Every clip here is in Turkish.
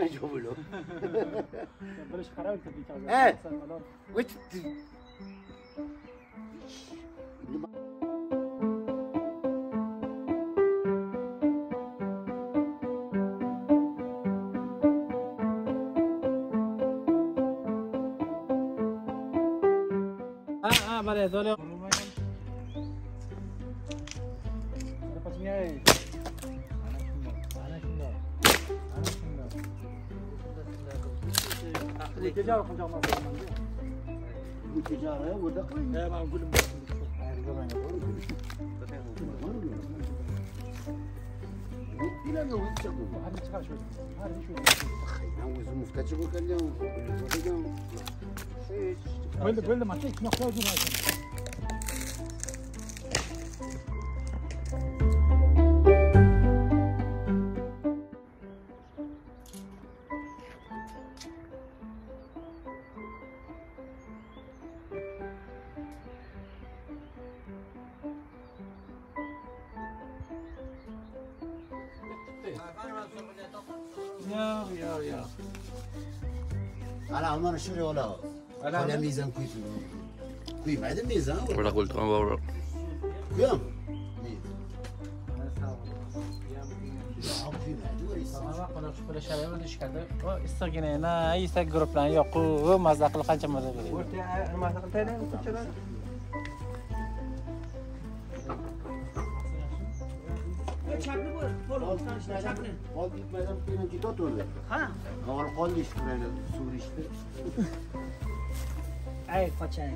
medyo Eh! Ah, ah, vale, solo. Ahora pues mira. dole. تجارة خمسة ما تجارة ودقيقة لا ما نقول إلى أنه يتشغل هذا تشغل شوي هذا شوي عاوز مفتاح يقول كان اليوم وين وين ما تيجي نحتاج ما yo'q yo'q yo'q ana mana shu yo'qlar ana mezam kuyib kuymaydi mezam bunaqa o'ltiram bor kuyam issiqgina isak guruhlarni yoqib mazza qilib qancha mazza beradi o'rtaga maza qilib çakını bor, bor, çakını. Kol gitmeden birinci tot olur. Ha? Kol kol iş kurayla, sur işte. Ay kaçay.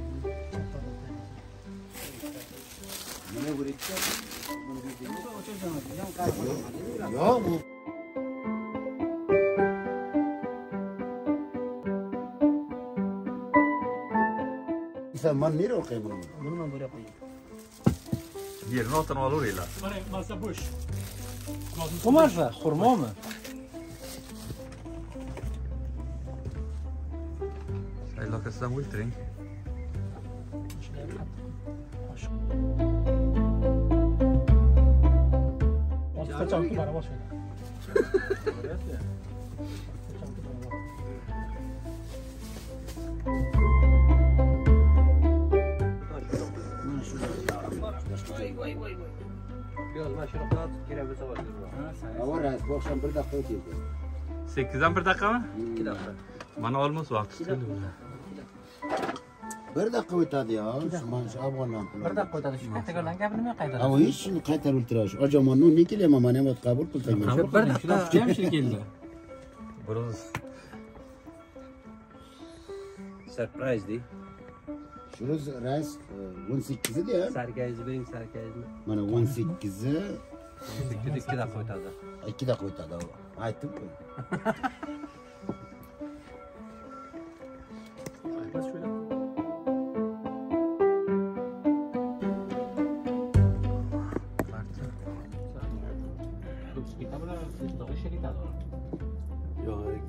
Ne bu işte? Ya bu sen man nereye koyayım bunu? Bunu ben buraya koyayım. Yernotano alurila. Bale, mazda boş. Bu mazda hurma mı? Şey lakasından ultring. Kaçan kim araba şöyle. Kaçan kim araba. Avval ras, bu akşam bir dakika o'taydi. 8dan 1 daqiqami? 2 daqiqa. Mana olmos vaqt keldi. Bir dakika o'tadi ya. Shu afg'ondan pul. Bir daqiqa o'tadi. Shu qaytagan gapni nima qaytaradi? Ama hiç shuni qaytarib o'tirash. Ojamonning ne kelyapman, mana ham qabul qilsang. Bir daqiqa ham shu keldi. Biroz Surprise di. Shuni rais 18 ida ya. Sarkayizni bering, sarkayizni. Mana 18i Ikki ikki daqiqa o'tadi. 2 daqiqa o'tadi. Aytib-ku.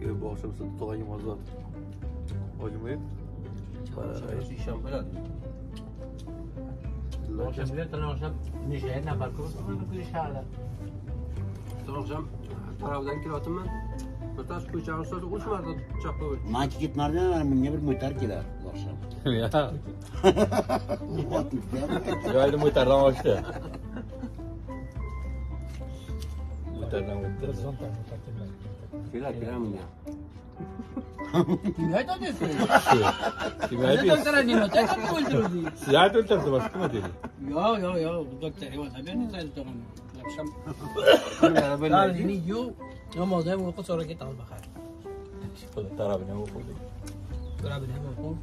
yo'q, bu oqsham sizni tog'ang mozor. necha nafar ishlarida to'g'ri tarafdan kelyapman birpas ko'chani ustida uch marta chap qo'yib maniki ketmadi menga bir mo'tar keladi oqshom joyni mo'tardan ochdi mo'tardan o'tdi kelar kelar menga ሲያድር ተርተባስ ከመደለ ያው ያው ያው ዶክተር ይወጣ በእኔ ሳይልተም لبشم هذه يو يوم ما زي ما قلت صار قطع البخار ترى بنها مو فولي ترى بنها مو فول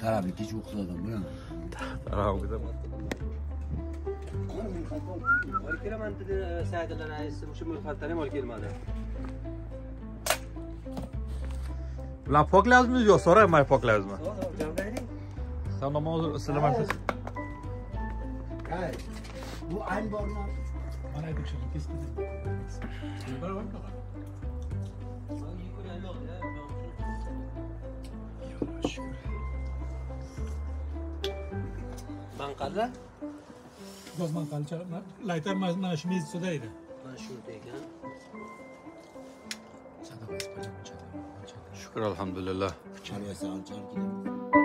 ترى بتيجي وقت هذا ما ترى وكذا ولكن ما انت ساعد لنا مش من الخلطه ولا كلمه bu. Tarabini ham Olib kelaman dedi Saidullo rais, o'sha mulxatdan ham olib kelmadi. Ulan poklayapsizmi yo'q? So'rayman poklayapsizmi? Javdaylik. Sen namoz islamarsiz. Hay. Bu ayn bormi? Bana bir şey kesin. Banqada Gozman kalça. Laytar shu mez sudaydi. mana shu ekan şükür elhamdülillah. Çarya.